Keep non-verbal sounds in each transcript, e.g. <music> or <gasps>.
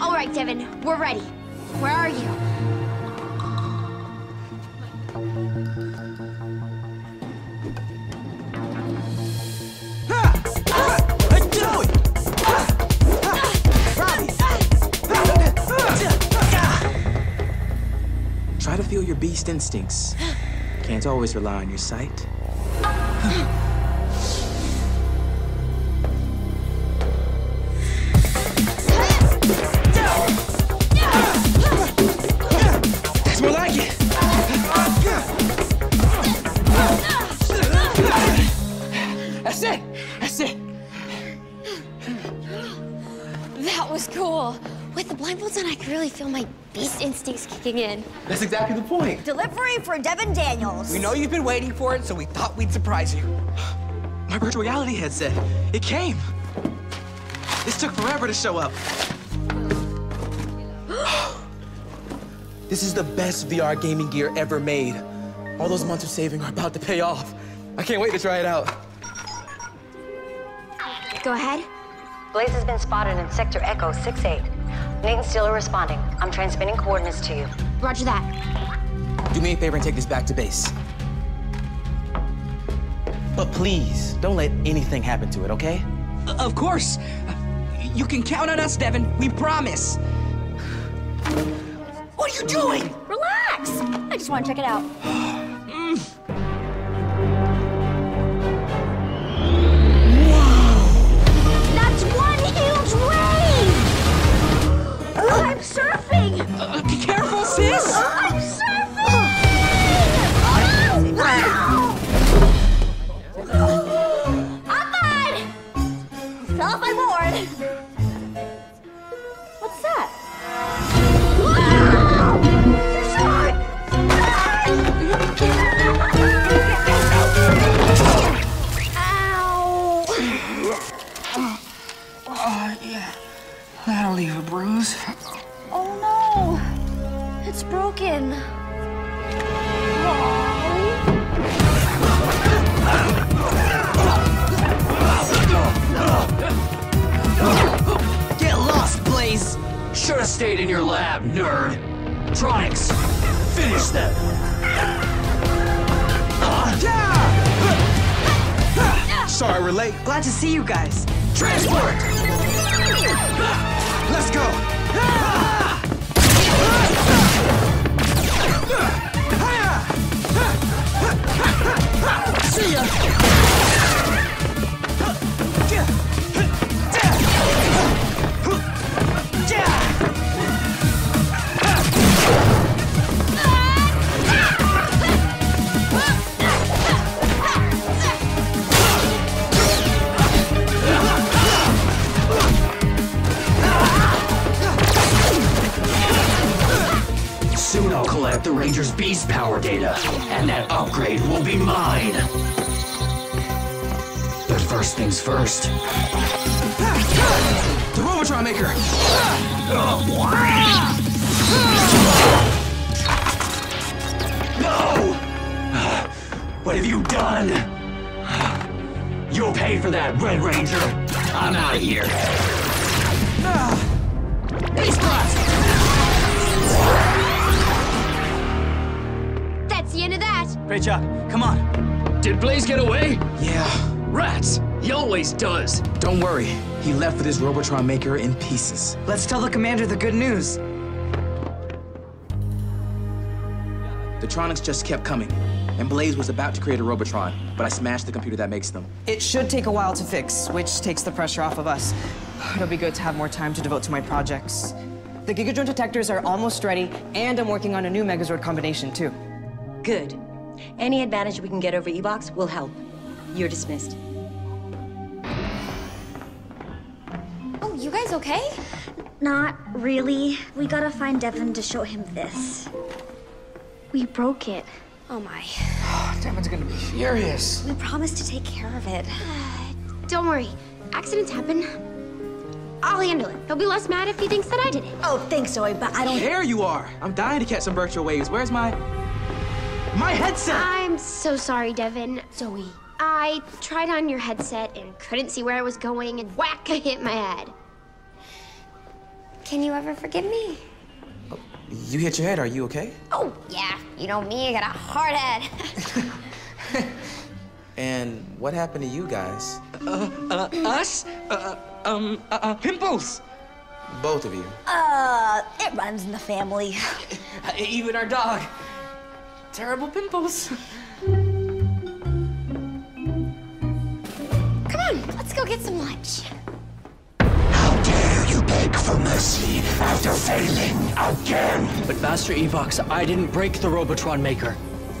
All right, Devon, we're ready. Where are you? Try to feel your beast instincts. Can't always rely on your sight. <laughs> That's it. That's it. That was cool. With the blindfolds on, I could really feel my beast instincts kicking in. That's exactly the point. Delivery for Devon Daniels. We know you've been waiting for it, so we thought we'd surprise you. My virtual reality headset. It came. This took forever to show up. <gasps> this is the best VR gaming gear ever made. All those months of saving are about to pay off. I can't wait to try it out. Go ahead. Blaze has been spotted in Sector Echo 6-8. Nate and Steel are responding. I'm transmitting coordinates to you. Roger that. Do me a favor and take this back to base. But please, don't let anything happen to it, okay? Uh, of course. You can count on us, Devon. We promise. What are you doing? Relax. I just want to check it out. <sighs> surfing! Uh, be careful, sis. Late. Glad to see you guys. Transport! Let's go. See ya! The Ranger's beast power data, and that upgrade will be mine. But first things first. The Robotron Maker. No! What have you done? You'll pay for that, Red Ranger. I'm out of here. Beast Blast! Great job. Come on. Did Blaze get away? Yeah. Rats! He always does. Don't worry. He left with his Robotron Maker in pieces. Let's tell the commander the good news. The Tronics just kept coming. And Blaze was about to create a Robotron, but I smashed the computer that makes them. It should take a while to fix, which takes the pressure off of us. It'll be good to have more time to devote to my projects. The Gigadrone detectors are almost ready, and I'm working on a new Megazord combination, too. Good. Any advantage we can get over Evox will help. You're dismissed. Oh, you guys okay? Not really. We gotta find Devon to show him this. We broke it. Oh my. Oh, <sighs> Devon's gonna be furious. We promised to take care of it. <sighs> Don't worry. Accidents happen. I'll handle it. He'll be less mad if he thinks that I did it. Oh, thanks, Zoey, but I don't. There you are. I'm dying to catch some virtual waves. Where's my... My headset! I'm so sorry, Devon. Zoey. I tried on your headset and couldn't see where I was going, and whack, I hit my head. Can you ever forgive me? You hit your head. Are you okay? Oh, yeah. You know me, I got a hard head. <laughs> And what happened to you guys? Uh, us? Uh, um, uh, uh, pimples. Both of you. Uh, it runs in the family. Uh, <laughs> even our dog. Terrible pimples. <laughs> Come on, let's go get some lunch. How dare you beg for mercy after failing again? But Master Evox, I didn't break the Robotron maker.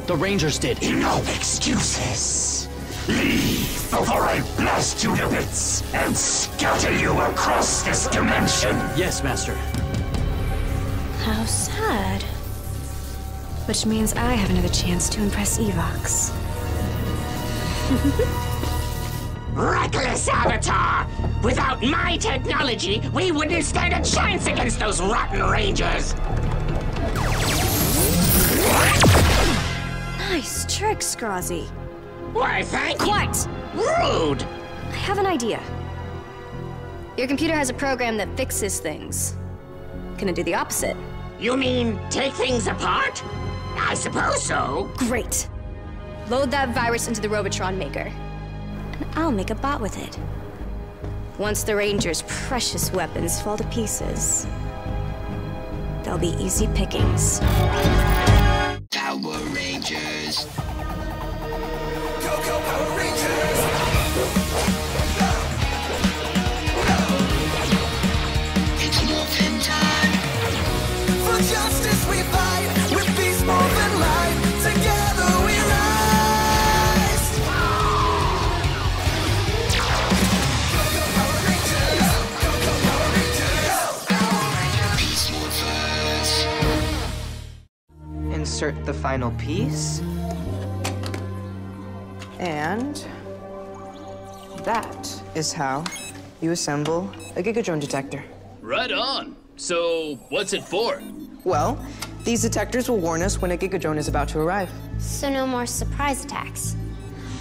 The Rangers did. No excuses. Leave before I blast you to bits and scatter you across this dimension. Yes, Master. How sad. Which means I have another chance to impress Evox. Reckless Avatar! Without my technology, we wouldn't stand a chance against those rotten rangers! Nice trick, Scrozzy. Why, thank you! Quiet! Rude! I have an idea. Your computer has a program that fixes things. Can it do the opposite? You mean take things apart? I suppose so. Great. Load that virus into the Robotron maker. And I'll make a bot with it. Once the Rangers' precious weapons fall to pieces, they'll be easy pickings. The final piece. And that is how you assemble a Gigadrone detector. Right on. So, what's it for? Well, these detectors will warn us when a Gigadrone is about to arrive. So no more surprise attacks.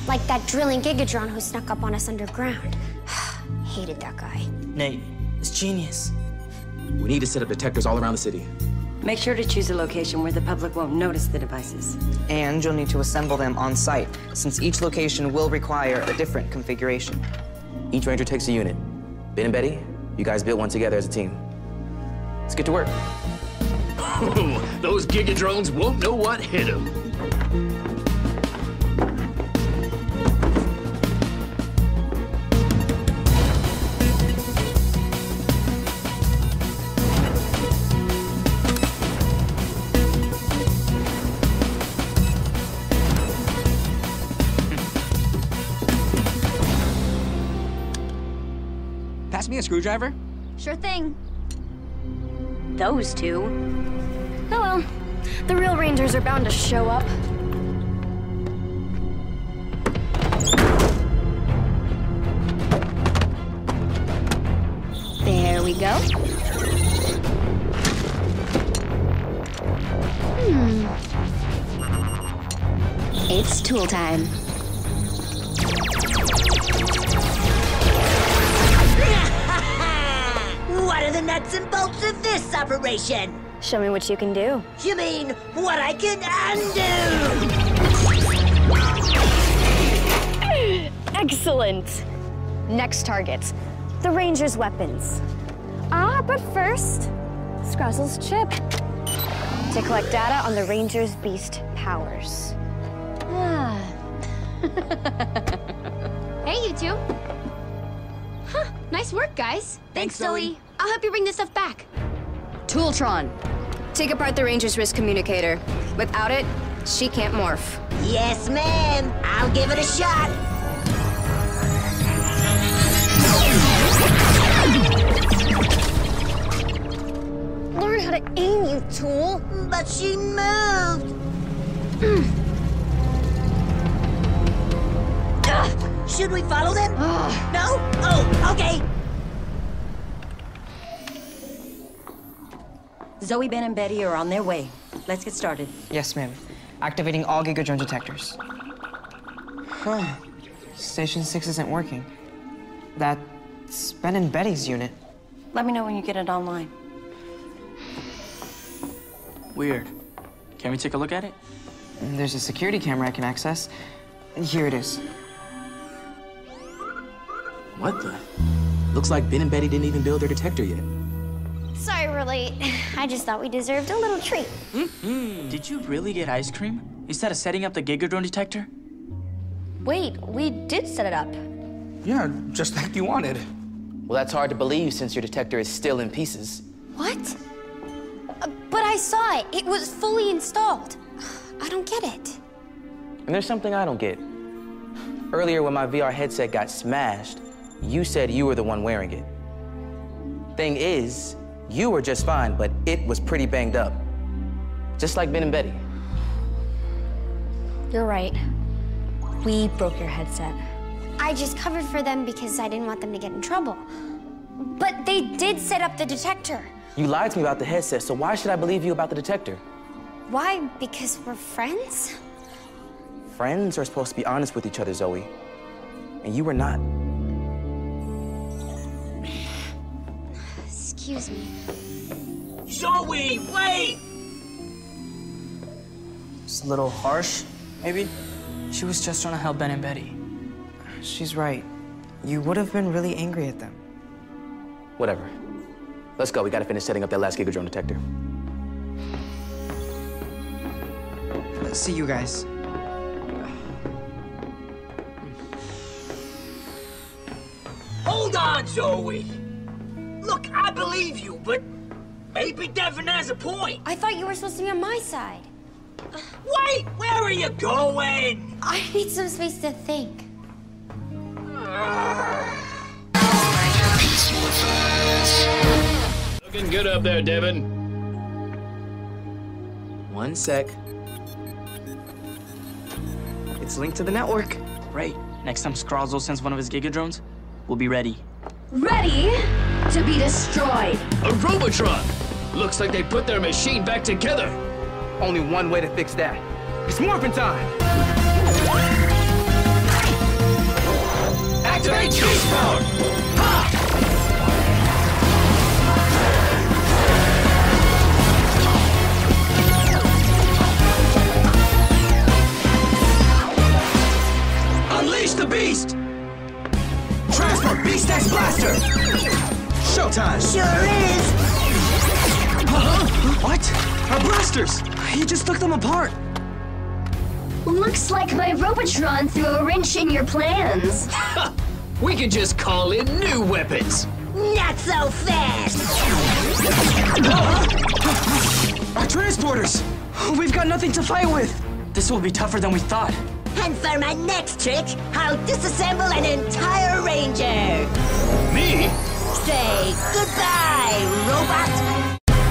Like that drilling Gigadrone who snuck up on us underground. <sighs> Hated that guy. Nate, it's genius. We need to set up detectors all around the city. Make sure to choose a location where the public won't notice the devices. And you'll need to assemble them on site, since each location will require a different configuration. Each ranger takes a unit. Ben and Betty, you guys build one together as a team. Let's get to work. <laughs> Those Gigadrones won't know what hit them. Screwdriver. Sure thing. Those two. Oh well, the real Rangers are bound to show up. There we go. Hmm. It's tool time. Nuts and bolts of this operation? Show me what you can do. You mean what I can undo? <laughs> Excellent. Next target, the Ranger's weapons. Ah, but first, Scrozzle's chip. To collect data on the Ranger's beast powers. Ah. <laughs> hey, you two. Huh, nice work, guys. Thanks, Zoey. I'll help you bring this stuff back. Tooltron. Take apart the Ranger's wrist communicator. Without it, she can't morph. Yes, ma'am. I'll give it a shot. Learn how to aim, you tool. But she moved. <clears throat> Should we follow them? Ah. no? Oh, okay. Zoey, Ben, and Betty are on their way. Let's get started. Yes, ma'am. Activating all Gigadrone detectors. Huh. Station 6 isn't working. That's Ben and Betty's unit. Let me know when you get it online. Weird. Can we take a look at it? There's a security camera I can access. Here it is. What the? Looks like Ben and Betty didn't even build their detector yet. Sorry we're late. <sighs> I just thought we deserved a little treat. Hmm. Did you really get ice cream? Instead of setting up the Gigadrone detector? Wait, we did set it up. Yeah, just like you wanted. Well, that's hard to believe since your detector is still in pieces. What? Uh, but I saw it. It was fully installed. <sighs> I don't get it. And there's something I don't get. Earlier, when my VR headset got smashed, you said you were the one wearing it. Thing is, you were just fine, but it was pretty banged up. Just like Ben and Betty. You're right. We broke your headset. I just covered for them because I didn't want them to get in trouble. But they did set up the detector. You lied to me about the headset, so why should I believe you about the detector? Why? Because we're friends? Friends are supposed to be honest with each other, Zoey. And you were not. Excuse me. Zoey, wait! It's a little harsh, maybe? She was just trying to help Ben and Betty. She's right. You would have been really angry at them. Whatever. Let's go. We gotta finish setting up that last Gigadrone detector. See you guys. Hold on, Zoey. Look, I believe you, but maybe Devon has a point. I thought you were supposed to be on my side. Wait, where are you going? I need some space to think. Looking good up there, Devin. One sec. It's linked to the network. Great. Next time Scrozzle sends one of his Gigadrones, we'll be ready. Ready to be destroyed. A Robotron! Looks like they put their machine back together. Only one way to fix that. It's morphin' time! Activate Beast Mode! Unleash the beast! Transfer Beast X Blaster! Showtime! Sure is. What? Our blasters! He just took them apart. Looks like my Robotron threw a wrench in your plans. <laughs> We can just call in new weapons. Not so fast. Our transporters! We've got nothing to fight with. This will be tougher than we thought. And for my next trick, I'll disassemble an entire ranger. Me? Say goodbye, robot.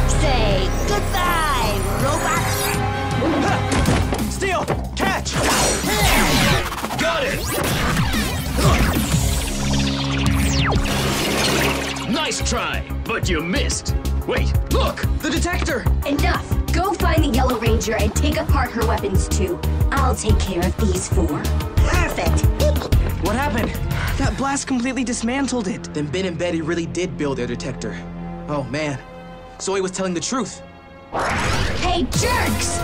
Say goodbye, robot. Steel, catch! Got it! Nice try, but you missed. Wait, look! The detector! Enough. Go find the Yellow Ranger and take apart her weapons too. I'll take care of these four. Perfect. What happened? That blast completely dismantled it. Then Ben and Betty really did build their detector. Oh man. Zoey was telling the truth. Hey, jerks!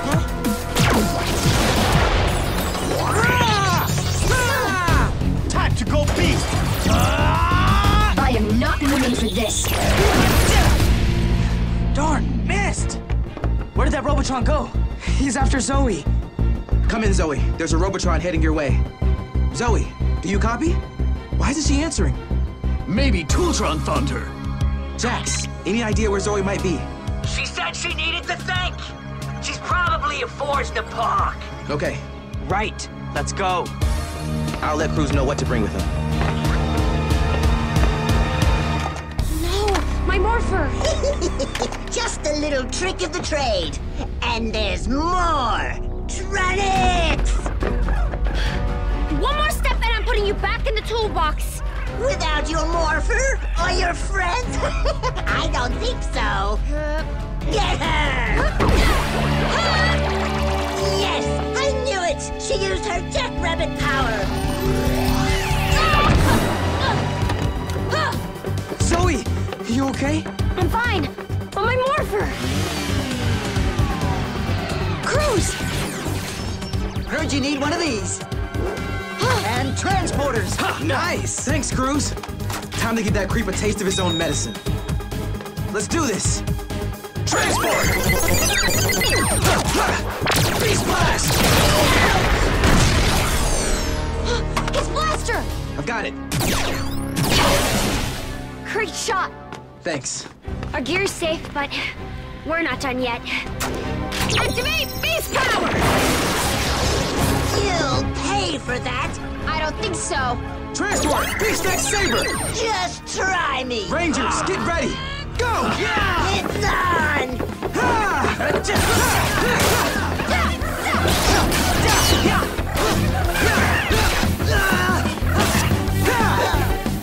Time to go beast! I am not moving for this. Darn, missed! Where did that Robotron go? He's after Zoey. Come in, Zoey. There's a Robotron heading your way. Zoey, do you copy? Why isn't she answering? Maybe Tooltron found her. Jax, any idea where Zoey might be? She said she needed to think. She's probably a forged the park. Okay, Right. Let's go. I'll let Cruise know what to bring with him. No, my morpher. <laughs> Just a little trick of the trade. And there's more. Tronics! You back in the toolbox. Without your morpher or your friends? <laughs> I don't think so. Get her! yes, I knew it! She used her jackrabbit power. Zoey, you okay? I'm fine. But my morpher. Cruise! Heard you need one of these. And transporters. Nice! Thanks, Cruise. Time to give that creep a taste of his own medicine. Let's do this! Transport! Beast Blast! <gasps> His blaster! I've got it. Great shot. Thanks. Our gear's safe, but we're not done yet. Activate beast power! You'll pay for that. I don't think so. Transport! Beast X Saber! Just try me. Rangers, get ready! Go! Yeah! It's on!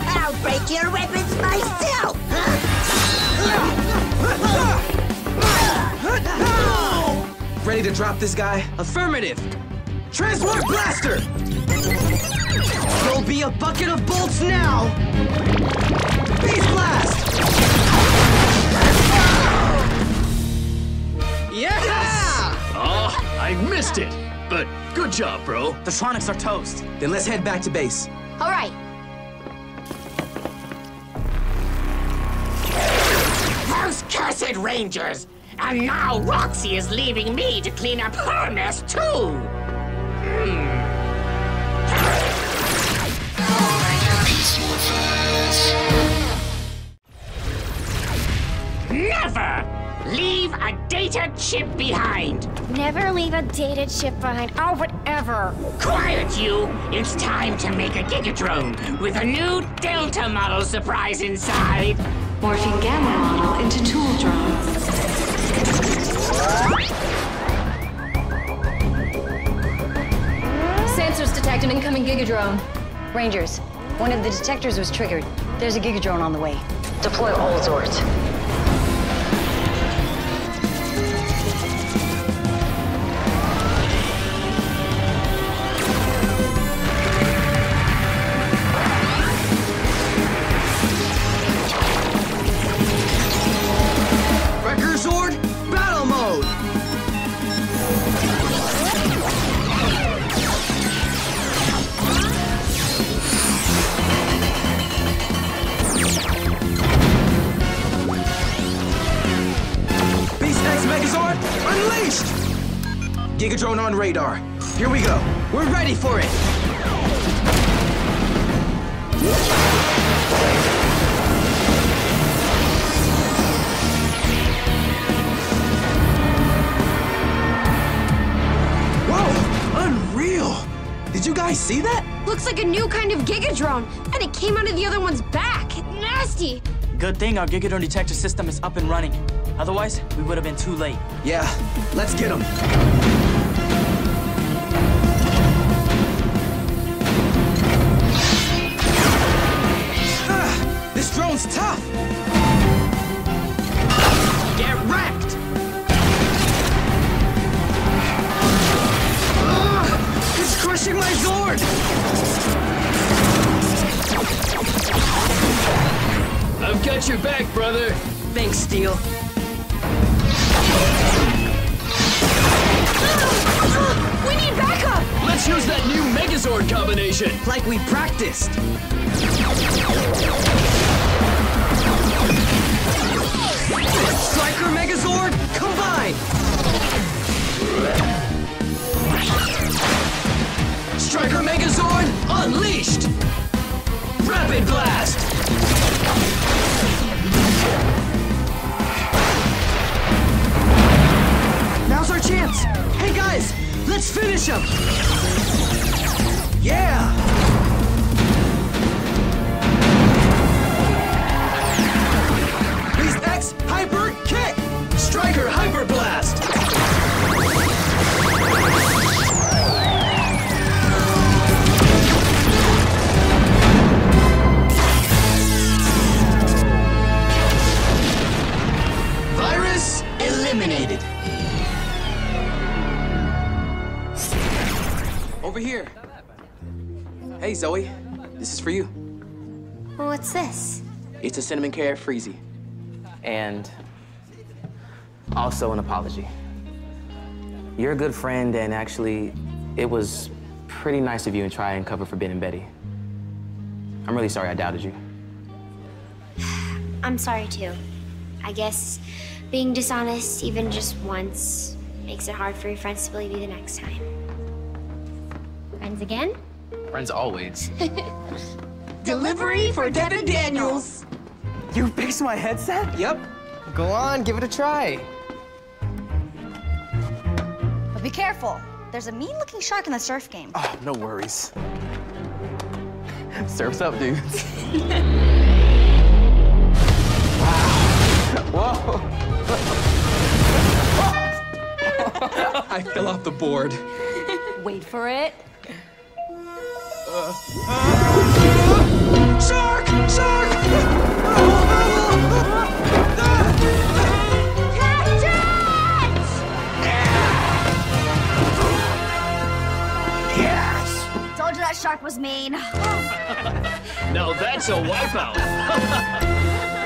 I'll break your weapons myself! Ready to drop this guy? Affirmative. Transport Blaster! You'll be a bucket of bolts now. Beast Blast! Yeah! Oh, I missed it. But good job, bro. The Tronics are toast. Then let's head back to base. All right. Those cursed Rangers! And now Roxy is leaving me to clean up her mess too! Hmm. Never leave a data chip behind! Never leave a data chip behind. Oh, whatever. Quiet you! It's time to make a Gigadrone with a new Delta model surprise inside! Morphing Gamma model into tool drone. Sensors detect an incoming Gigadrone. Rangers, one of the detectors was triggered. There's a Gigadrone on the way. Deploy all Zords. Gigadrone on radar. Here we go. We're ready for it. Whoa! Unreal! Did you guys see that? Looks like a new kind of Gigadrone, and it came out of the other one's back. Nasty. Good thing our Gigadrone detector system is up and running. Otherwise, we would have been too late. Yeah, let's get him. This drone's tough! Get wrecked! Ah, it's crushing my Zord! I've got your back, brother. Thanks, Steel. <gasps> We need backup! Let's use that new Megazord combination. Like we practiced. Striker Megazord, combine! Striker Megazord unleashed. Rapid Blast. Now's our chance. Hey guys, let's finish him. Yeah! It's a cinnamon carrot freezy. And also an apology. You're a good friend, and actually, it was pretty nice of you to try and cover for Ben and Betty. I'm really sorry I doubted you. I'm sorry too. I guess being dishonest, even just once, makes it hard for your friends to believe you the next time. Friends again? Friends always. <laughs> Delivery for Devon Daniels. You fixed my headset? Yep. Go on, give it a try. But be careful. There's a mean-looking shark in the surf game. Oh, no worries. <laughs> Surf's up, dudes. <laughs> Whoa. <laughs> I fell off the board. Wait for it. Uh, uh, shark! Shark! Yes! Told you that shark was mean. <laughs> Now that's a wipeout. <laughs>